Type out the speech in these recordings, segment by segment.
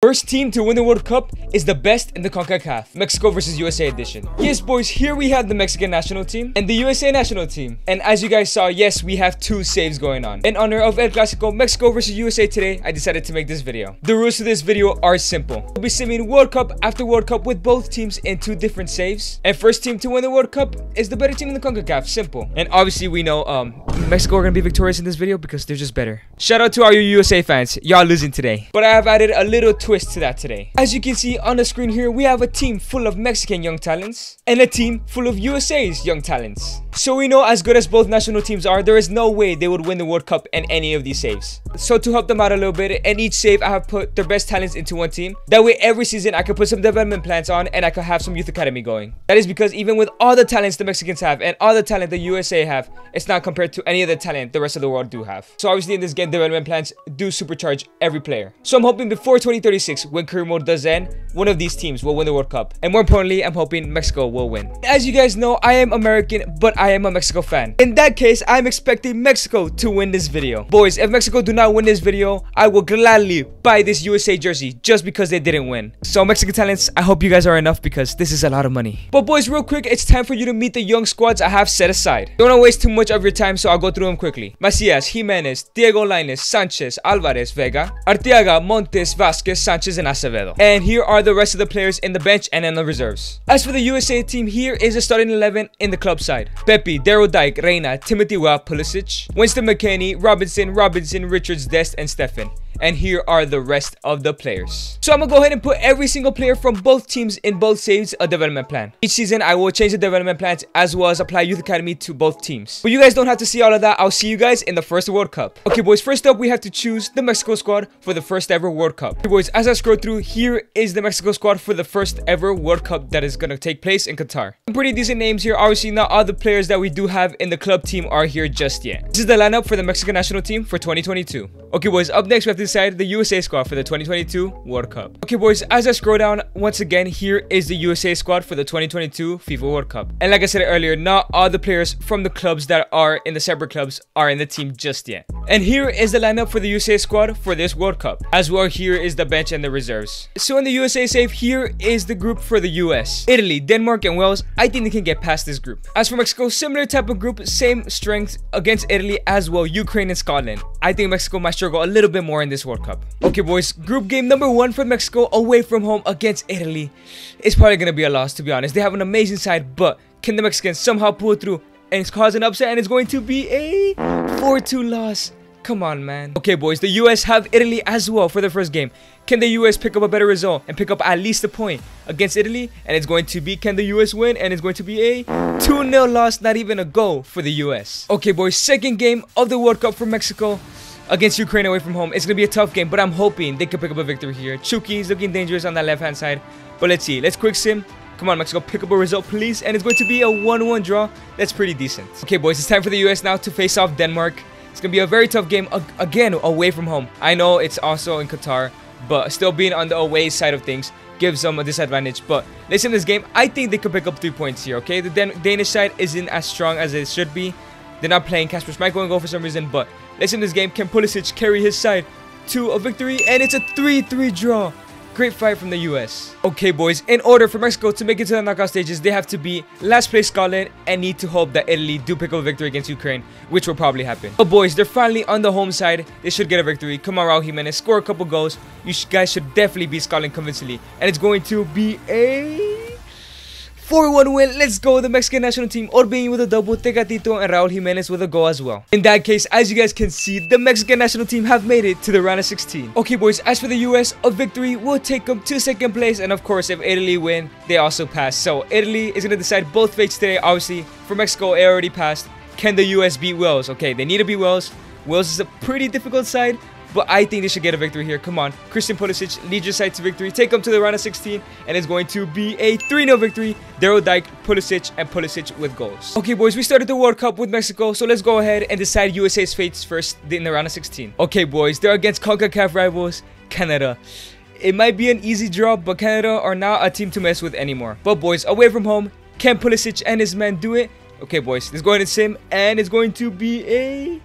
First team to win the World Cup is the best in the CONCACAF, Mexico vs USA edition. Yes, boys, here we have the Mexican national team and the USA national team. And as you guys saw, yes, we have two saves going on. In honor of El Clasico, Mexico vs USA today, I decided to make this video. The rules to this video are simple. We'll be simming World Cup after World Cup with both teams in two different saves. And first team to win the World Cup is the better team in the CONCACAF, simple. And obviously we know um Mexico are gonna be victorious in this video because they're just better. Shout out to all you USA fans, y'all losing today. But I have added a little twist to that today. As you can see on the screen here, we have a team full of Mexican young talents and a team full of USA's young talents. So we know as good as both national teams are, there is no way they would win the World Cup in any of these saves. So to help them out a little bit, in each save I have put their best talents into one team. That way every season I could put some development plans on and I could have some youth academy going. That is because even with all the talents the Mexicans have and all the talent the USA have, it's not compared to any other talent the rest of the world do have. So obviously in this game, development plans do supercharge every player. So I'm hoping before 2036, when career mode does end, one of these teams will win the World Cup. And more importantly, I'm hoping Mexico will win. As you guys know, I am American, but I am a Mexico fan. In that case, I'm expecting Mexico to win this video. Boys, if Mexico do not win this video, I will gladly buy this USA jersey just because they didn't win. So Mexican talents, I hope you guys are enough because this is a lot of money. But boys, real quick, it's time for you to meet the young squads I have set aside. Don't want to waste too much of your time, so I'll go through them quickly. Macias, Jimenez, Diego Lainez, Sanchez, Alvarez, Vega, Arteaga, Montes, Vasquez, Sanchez, and Acevedo. And here are the rest of the players in the bench and in the reserves. As for the USA team, here is the starting 11 in the club side. Pepi, Daryl Dike, Reyna, Timothy Weah, Pulisic, Winston McKennie, Robinson, Robinson, Richards, Dest, and Steffen and here are the rest of the players. So I'm gonna go ahead and put every single player from both teams in both saves a development plan. Each season I will change the development plans as well as apply youth academy to both teams. But you guys don't have to see all of that. I'll see you guys in the first World Cup. Okay boys, first up we have to choose the Mexico squad for the first ever World Cup. Okay boys, as I scroll through, here is the Mexico squad for the first ever World Cup that is gonna take place in Qatar. Some pretty decent names here. Obviously not all the players that we do have in the club team are here just yet. This is the lineup for the Mexican national team for 2022. Okay boys, up next we have to decide the USA squad for the 2022 World Cup. Okay boys, as I scroll down, once again, here is the USA squad for the 2022 FIFA World Cup. And like I said earlier, not all the players from the clubs that are in the separate clubs are in the team just yet. And here is the lineup for the USA squad for this World Cup. As well, here is the bench and the reserves. So in the USA save, here is the group for the US. Italy, Denmark, and Wales, I think they can get past this group. As for Mexico, similar type of group, same strength against Italy as well, Ukraine and Scotland. I think Mexico might struggle a little bit more in this World Cup. Okay, boys, group game number one for Mexico away from home against Italy. It's probably going to be a loss, to be honest. They have an amazing side, but can the Mexicans somehow pull through and cause an upset? And it's going to be a 4-2 loss. Come on, man. Okay, boys, the US have Italy as well for the first game. Can the US pick up a better result and pick up at least a point against Italy? And it's going to be, can the US win? And it's going to be a 2-0 loss, not even a goal for the US. Okay, boys, second game of the World Cup for Mexico against Ukraine away from home. It's going to be a tough game, but I'm hoping they can pick up a victory here. Chucky is looking dangerous on that left-hand side. But let's see. Let's quick sim. Come on, Mexico, pick up a result, please. And it's going to be a 1-1 draw. That's pretty decent. Okay, boys, it's time for the US now to face off Denmark. It's going to be a very tough game, again, away from home. I know it's also in Qatar, but still being on the away side of things gives them a disadvantage. But listen, this game, I think they could pick up three points here, okay? The Dan Danish side isn't as strong as it should be. They're not playing Kasper Schmeichel goal for some reason, but in this game, can Pulisic carry his side to a victory? And it's a 3-3 draw. Great fight from the US. Okay, boys, in order for Mexico to make it to the knockout stages, they have to be last place Scotland and need to hope that Italy do pick up a victory against Ukraine, which will probably happen. But boys, they're finally on the home side. They should get a victory. Come on, Raul Jimenez, score a couple goals. You guys should definitely beat Scotland convincingly. And it's going to be a 4-1 win. Let's go. The Mexican national team. Orbelín with a double. Tecatito and Raul Jimenez with a goal as well. In that case, as you guys can see, the Mexican national team have made it to the round of 16. Okay, boys. As for the US, a victory will take them to second place. And of course, if Italy win, they also pass. So Italy is going to decide both fates today. Obviously, for Mexico, it already passed. Can the US beat Wales? Okay, they need to beat Wales. Wales is a pretty difficult side, but I think they should get a victory here. Come on. Christian Pulisic, lead your side to victory. Take them to the round of 16. And it's going to be a 3-0 victory. Daryl Dike, Pulisic, and Pulisic with goals. Okay, boys. We started the World Cup with Mexico. So let's go ahead and decide USA's fates first in the round of 16. Okay, boys. They're against CONCACAF rivals, Canada. It might be an easy draw, but Canada are not a team to mess with anymore. But boys, away from home, can Pulisic and his men do it? Okay, boys. Let's go ahead and sim. And it's going to be a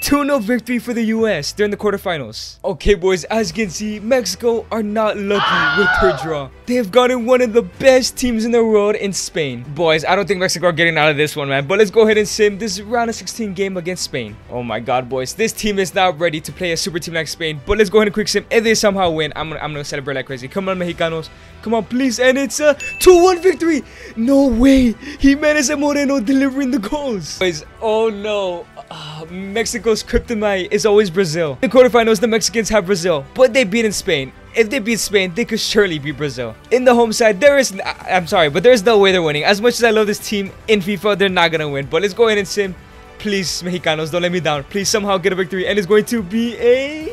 2-0 victory for the US during the quarterfinals. Okay, boys, as you can see, Mexico are not lucky with their draw. They have gotten one of the best teams in the world in Spain. Boys, I don't think Mexico are getting out of this one, man. But let's go ahead and sim this round of 16 game against Spain. Oh my god, boys. This team is not ready to play a super team like Spain. But let's go ahead and quick sim. If they somehow win, I'm gonna, I'm gonna celebrate like crazy. Come on, Mexicanos. Come on, please. And it's a 2-1 victory. No way. Jimenez and Moreno delivering the goals. Boys, oh no. Uh, Mexico's kryptonite is always Brazil. In the quarterfinals, the Mexicans have Brazil, but they beat in Spain. If they beat Spain, they could surely beat Brazil. In the home side, there is... I'm sorry, but there's no way they're winning. As much as I love this team in FIFA, they're not gonna win. But let's go ahead and sim. Please, Mexicanos, don't let me down. Please somehow get a victory. And it's going to be a...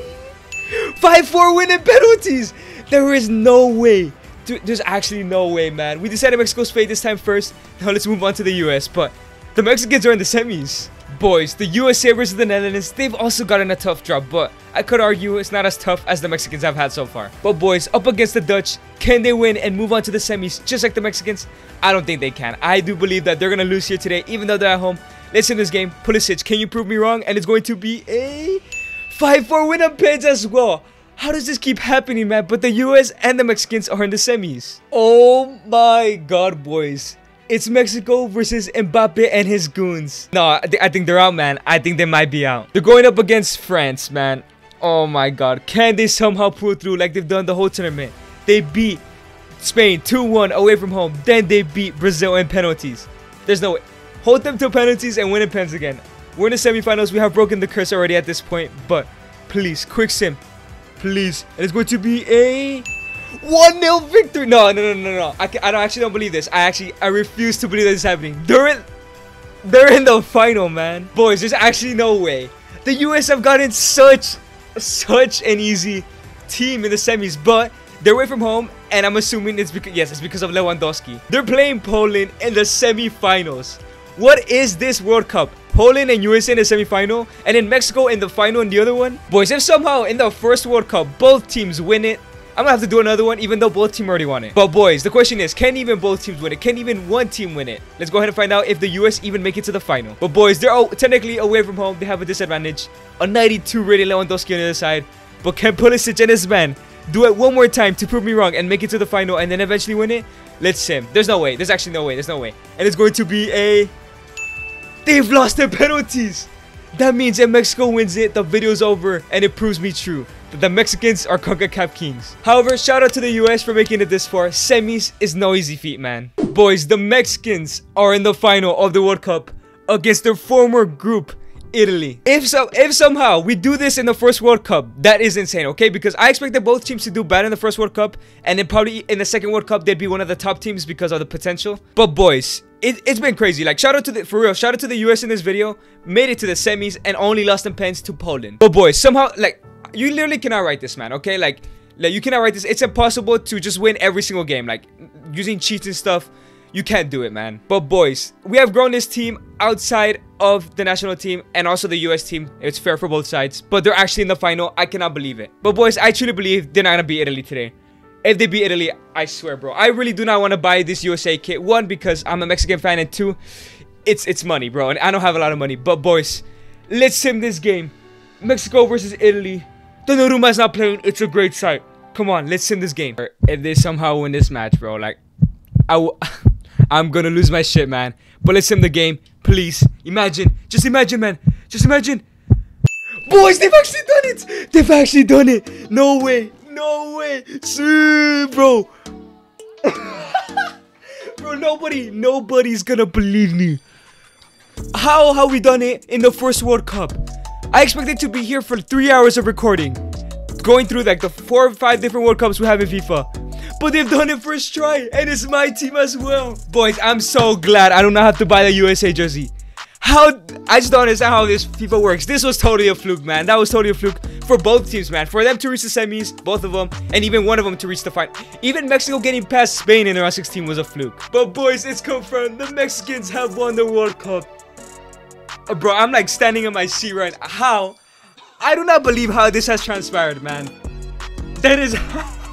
5-4 win in penalties! There is no way. Dude, there's actually no way, man. We decided Mexico's fate this time first. Now let's move on to the US. But the Mexicans are in the semis. Boys, the USA versus the Netherlands, they've also gotten a tough drop, but I could argue it's not as tough as the Mexicans have had so far. But boys, up against the Dutch, can they win and move on to the semis just like the Mexicans? I don't think they can. I do believe that they're going to lose here today, even though they're at home. Let's in this game. Pulisic, can you prove me wrong? And it's going to be a 5-4 win on pens as well. How does this keep happening, man? But the US and the Mexicans are in the semis. Oh my god, boys. It's Mexico versus Mbappe and his goons. No, I, th I think they're out, man. I think they might be out. They're going up against France, man. Oh my god. Can they somehow pull through like they've done the whole tournament? They beat Spain 2-1 away from home. Then they beat Brazil in penalties. There's no way. Hold them to penalties and win in pens again. We're in the semifinals. We have broken the curse already at this point. But please, quick sim. Please. And it's going to be a 1-0 victory. No, no, no, no, no. I, I don't actually don't believe this. I actually, I refuse to believe this is happening. They're in, they're in the final, man. Boys, there's actually no way. The US have gotten such, such an easy team in the semis, but they're away from home, and I'm assuming it's because, yes, it's because of Lewandowski. They're playing Poland in the semifinals. What is this World Cup? Poland and USA in the semifinal, and then Mexico in the final in the other one? Boys, if somehow in the first World Cup, both teams win it, I'm gonna have to do another one, even though both teams already won it. But boys, the question is, can even both teams win it? Can even one team win it? Let's go ahead and find out if the US even make it to the final. But boys, they're all technically away from home. They have a disadvantage. A 92 rated Lewandowski on the other side. But can Pulisic and his man do it one more time to prove me wrong and make it to the final and then eventually win it? Let's sim. There's no way. There's actually no way. There's no way. And it's going to be a... They've lost their penalties. That means if Mexico wins it, the video's over and it proves me true that the Mexicans are CONCACAF kings. However, shout out to the US for making it this far. Semis is no easy feat, man. Boys, the Mexicans are in the final of the World Cup against their former group, Italy. If so, if somehow we do this in the first World Cup, that is insane, okay? Because I expected both teams to do bad in the first World Cup, and then probably in the second World Cup, they'd be one of the top teams because of the potential. But boys, it, has been crazy. Like, shout out to the, for real, shout out to the US in this video. Made it to the semis and only lost in pens to Poland. But boys, somehow, like, you literally cannot write this, man, okay? Like, like you cannot write this. It's impossible to just win every single game. Like, using cheats and stuff. You can't do it, man. But boys, we have grown this team outside of the national team and also the US team. It's fair for both sides. But they're actually in the final. I cannot believe it. But boys, I truly believe they're not going to beat Italy today. If they beat Italy, I swear, bro. I really do not want to buy this USA kit. One, because I'm a Mexican fan. And two, it's, it's money, bro. And I don't have a lot of money. But boys, let's sim this game. Mexico versus Italy. Donnarumma is not playing. It's a great sight. Come on, let's sim this game. If they somehow win this match, bro, like, I w I'm gonna lose my shit, man. But let's sim the game, please. Imagine, just imagine, man. Just imagine. Boys, they've actually done it. They've actually done it. No way. No way. See, bro. bro, nobody, nobody's gonna believe me. How have we done it in the first World Cup? I expected to be here for three hours of recording. Going through like the four or five different World Cups we have in FIFA. But they've done it first try, and it's my team as well. Boys, I'm so glad I do not have to buy the USA jersey. How, I just don't understand how this FIFA works. This was totally a fluke, man. That was totally a fluke for both teams, man. For them to reach the semis, both of them, and even one of them to reach the final. Even Mexico getting past Spain in the round 16 was a fluke. But boys, it's confirmed. The Mexicans have won the World Cup. Uh, bro, I'm like standing in my seat right now. How? I do not believe how this has transpired, man. That is...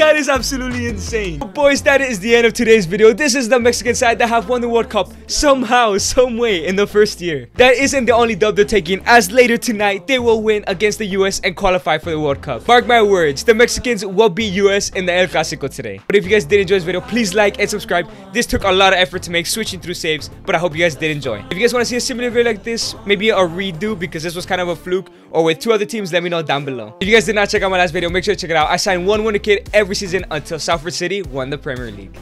That is absolutely insane. boys, that is the end of today's video. This is the Mexican side that have won the World Cup somehow, some way in the first year. That isn't the only dub they're taking as later tonight they will win against the US and qualify for the World Cup. Mark my words, the Mexicans will beat US in the El Clasico today. But if you guys did enjoy this video, please like and subscribe. This took a lot of effort to make switching through saves, but I hope you guys did enjoy. If you guys want to see a similar video like this, maybe a redo because this was kind of a fluke, or with two other teams, let me know down below. If you guys did not check out my last video, make sure to check it out. I signed one winner kid every season until Salford City won the Premier League.